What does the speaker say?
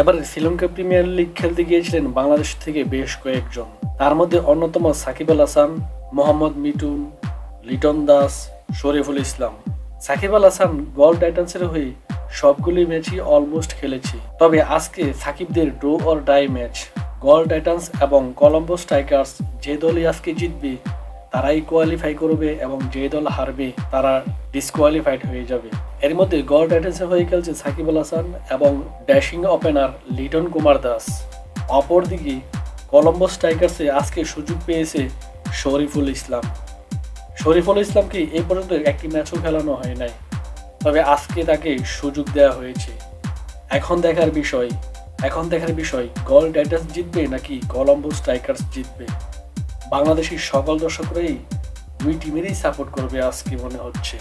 এবার Sri Lanka premier league খেলতে গিয়েছিলেন বাংলাদেশ থেকে বেশ কয়েকজন। তার মধ্যে অন্যতম সাকিব আল হাসান, মোহাম্মদ মিটুন লিটন দাস, শরীফুল ইসলাম। সাকিব আল হাসান গল টাইটান্সের হয়ে সবগুলি ম্যাচই অলমোস্ট খেলেছি। তবে আজকে সাকিবদের draw or die match. Galle Titans এবং কলম্বো স্ট্রাইকার্স যে দলই আজকে জিতবে তারাই কোয়ালিফাই করবে এবং যে দল হারবে তারা ডিসকোয়ালিফাইড হয়ে যাবে। এর মধ্যে গল টাইটান্সের হয়ে খেলছে সাকিব আল হাসান এবং ড্যাশিং ওপেনার লিটন কুমার দাস। অপরদিকে কলম্বো স্ট্রাইকার্সে আজকে সুযোগ পেয়েছে শরীফুল ইসলাম। শরীফুল ইসলামকে এই পর্যন্ত একটি ম্যাচও খেলানো হয় নাই, তবে আজকে তাকে সুযোগ দেওয়া হয়েছে। এখন দেখার বিষয়, এখন দেখার বিষয় গল টাইটান্স জিতবে নাকি কলম্বো স্ট্রাইকার্স জিতবে? বাংলাদেশের সকল দর্শকরাই দুই টিমেরই সাপোর্ট করবে আজকে মনে হচ্ছে।